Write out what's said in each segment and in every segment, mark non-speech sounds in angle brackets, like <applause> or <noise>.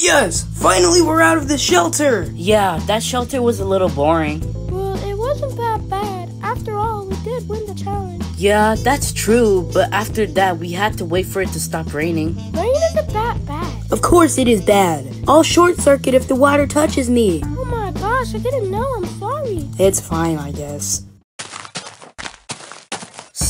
Yes, finally we're out of the shelter. Yeah, that shelter was a little boring. Well, it wasn't that bad. After all, we did win the challenge. Yeah, that's true, but after that, we had to wait for it to stop raining. Rain isn't that bad. Of course it is bad. I'll short circuit if the water touches me. Oh my gosh, I didn't know. I'm sorry. It's fine, I guess.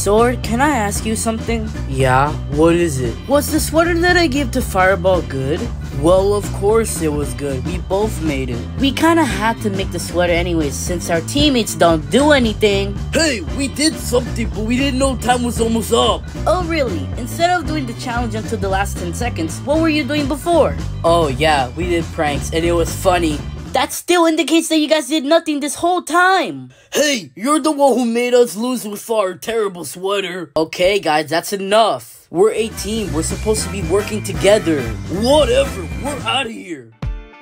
Sword, can I ask you something? Yeah, what is it? Was the sweater that I gave to Fireball good? Well, of course it was good. We both made it. We kinda had to make the sweater anyways since our teammates don't do anything. Hey, we did something, but we didn't know time was almost up. Oh, really? Instead of doing the challenge until the last 10 seconds, what were you doing before? Oh, yeah, we did pranks and it was funny. That still indicates that you guys did nothing this whole time. Hey, you're the one who made us lose with our terrible sweater. Okay, guys, that's enough. We're a team. We're supposed to be working together. Whatever, we're out of here.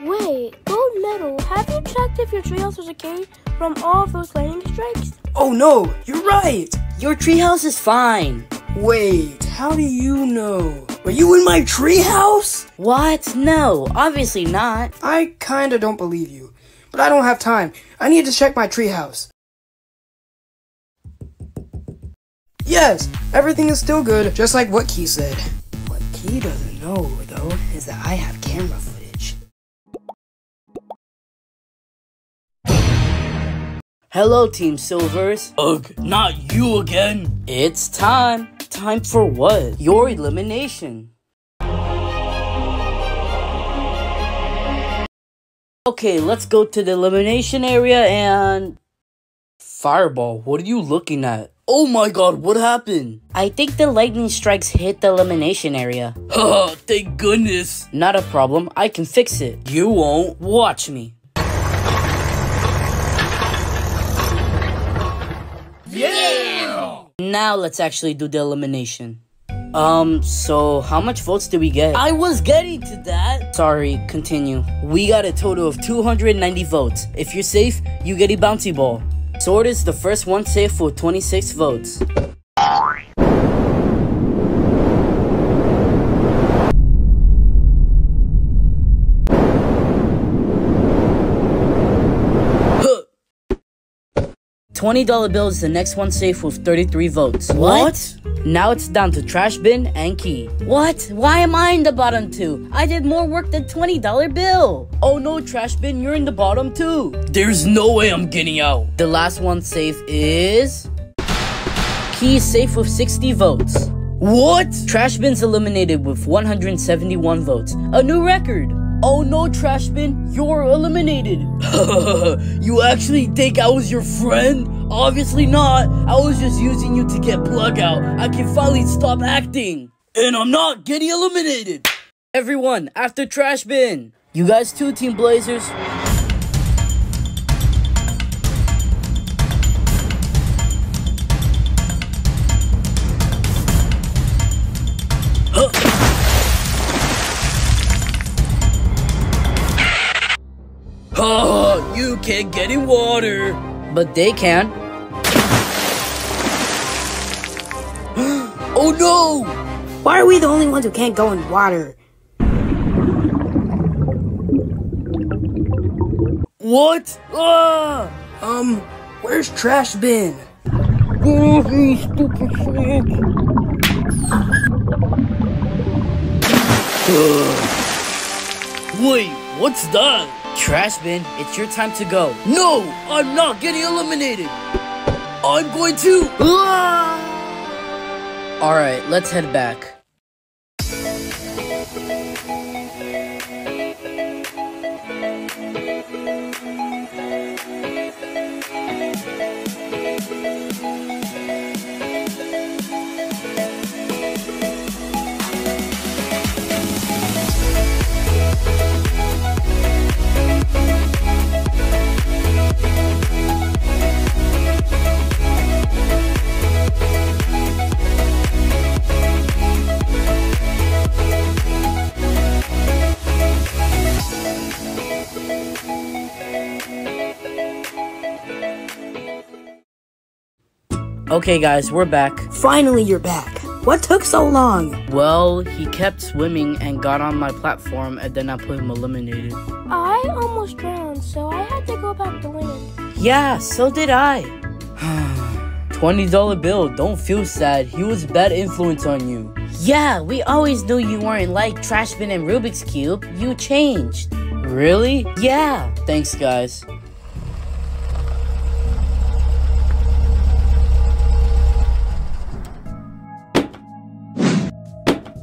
Wait, Gold Medal, have you checked if your treehouse was okay from all of those lightning strikes? Oh no, you're right. Your treehouse is fine. Wait, how do you know? Were you in my treehouse? What? No, obviously not. I kinda don't believe you, but I don't have time. I need to check my treehouse. Yes, everything is still good, just like what Key said. What Key doesn't know, though, is that I have camera footage. Hello, Team Silvers. Ugh, not you again. It's time. Time for what? Your elimination. Okay, let's go to the elimination area and... Fireball, what are you looking at? Oh my god, what happened? I think the lightning strikes hit the elimination area. Haha, <laughs> thank goodness. Not a problem, I can fix it. You won't. Watch me. Now let's actually do the elimination. Um, so how much votes did we get? I was getting to that. Sorry, continue. We got a total of 290 votes. If you're safe, you get a bouncy ball. Sword is the first one safe for 26 votes. $20 bill is the next one safe with 33 votes. What? Now it's down to trash bin and key. What? Why am I in the bottom two? I did more work than $20 bill. Oh no, trash bin, you're in the bottom two. There's no way I'm getting out. The last one safe is... Key is safe with 60 votes. What? Trash bin's eliminated with 171 votes. A new record. Oh no, trash bin, you're eliminated. <laughs> you actually think I was your friend? Obviously not. I was just using you to get plug out. I can finally stop acting. And I'm not getting eliminated. Everyone, after trash bin. You guys too, Team Blazers. Can't get in water. But they can. <gasps> Oh no! Why are we the only ones who can't go in water? What? Ah! Um, where's trash bin? Stupid snakes. <sighs> Wait, what's that? Trash bin, it's your time to go. No, I'm not getting eliminated. I'm going to. Ah! Alright, let's head back. Okay, guys, we're back. Finally, you're back. What took so long? Well, he kept swimming and got on my platform, and then I put him eliminated. I almost drowned, so I had to go back to land. Yeah, so did I. <sighs> $20 bill, don't feel sad. He was a bad influence on you. Yeah, we always knew you weren't like Trashbin and Rubik's Cube. You changed. Really? Yeah. Thanks, guys.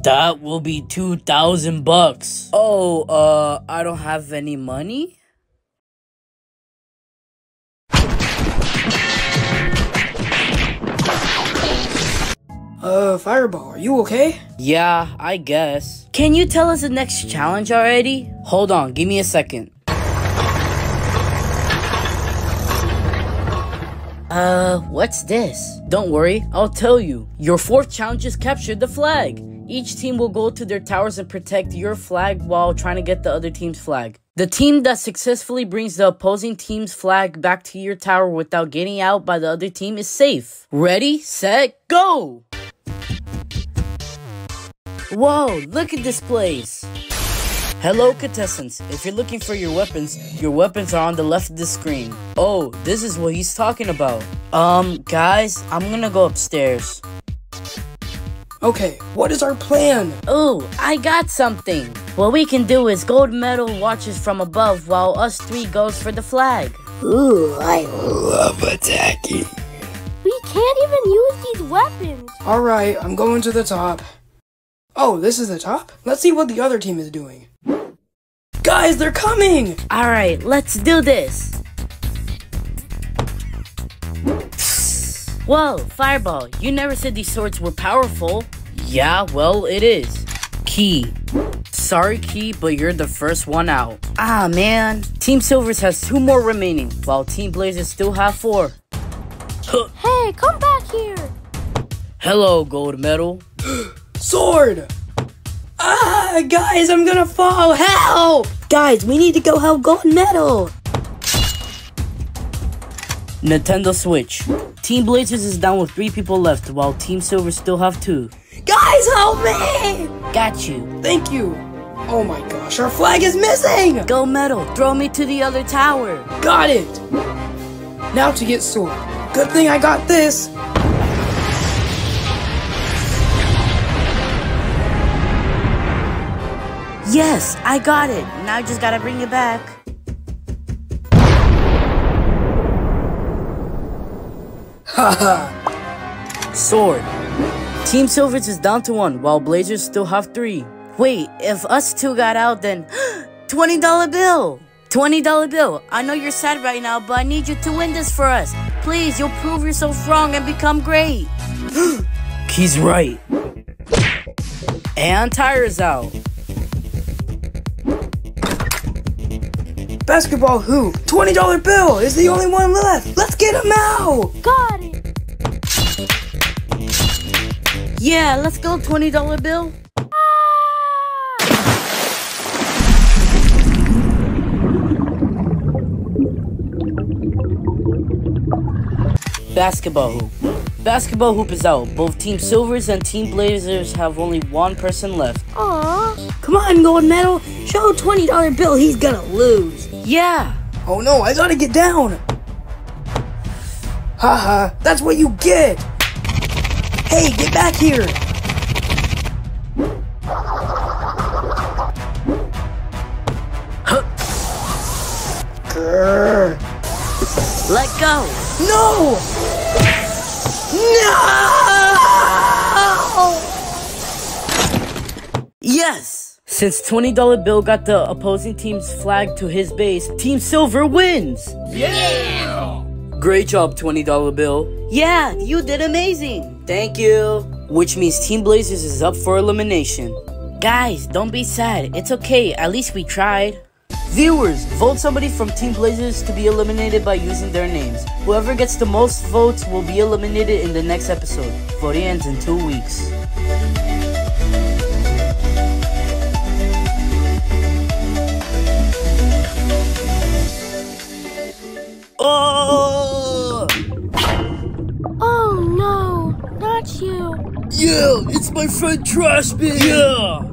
That will be 2000 bucks. Oh, uh, I don't have any money? Uh, Fireball, are you okay? Yeah, I guess. Can you tell us the next challenge already? Hold on, give me a second. Uh, what's this? Don't worry, I'll tell you. Your fourth challenge is capture the flag. Each team will go to their towers and protect your flag while trying to get the other team's flag. The team that successfully brings the opposing team's flag back to your tower without getting out by the other team is safe. Ready, set, go! Whoa, look at this place! Hello contestants, if you're looking for your weapons, your weapons are on the left of the screen. Oh, this is what he's talking about. Um, guys, I'm gonna go upstairs. Okay, what is our plan? Oh, I got something. What we can do is gold medal watches from above while us three goes for the flag. Ooh, I love attacking. We can't even use these weapons. Alright, I'm going to the top. Oh, this is the top? Let's see what the other team is doing. Guys, they're coming! Alright, let's do this. Whoa, Fireball, you never said these swords were powerful. Yeah, well, it is. Key. Sorry, Key, but you're the first one out. Ah, man. Team Silvers has two more remaining, while Team Blazers still have four. Hey, come back here. Hello, gold medal. <gasps> Sword! Ah, guys, I'm gonna fall! Help! Guys, we need to go help Gold Medal! Nintendo Switch. Team Blazers is down with three people left, while Team Silver still have two. Guys, help me! Got you. Thank you! Oh my gosh, our flag is missing! Gold Medal, throw me to the other tower. Got it! Now to get sword. Good thing I got this! Yes, I got it. Now I just gotta bring it back. Haha! Sword. Team Silvers is down to one, while Blazers still have three. Wait, if us two got out, then <gasps> $20 bill! $20 bill, I know you're sad right now, but I need you to win this for us. Please, you'll prove yourself wrong and become great. <gasps> He's right. And tires out. Basketball hoop! $20 bill is the only one left! Let's get him out! Got it. Yeah, let's go, $20 bill. Basketball hoop. Basketball hoop is out. Both Team Silvers and Team Blazers have only one person left. Aw. Come on, Gold Medal! Show $20 bill he's gonna lose! Yeah. Oh no, I gotta get down! Haha, that's what you get! Hey, get back here! Grr. Let go. No! No! Yes. Since $20 Bill got the opposing team's flag to his base, Team Silver wins. Yeah! Great job, $20 Bill. Yeah, you did amazing. Thank you. Which means Team Blazers is up for elimination. Guys, don't be sad. It's okay. At least we tried. Viewers, vote somebody from Team Blazers to be eliminated by using their names. Whoever gets the most votes will be eliminated in the next episode. Voting ends in two weeks. Yeah, it's my friend Trashman. Yeah.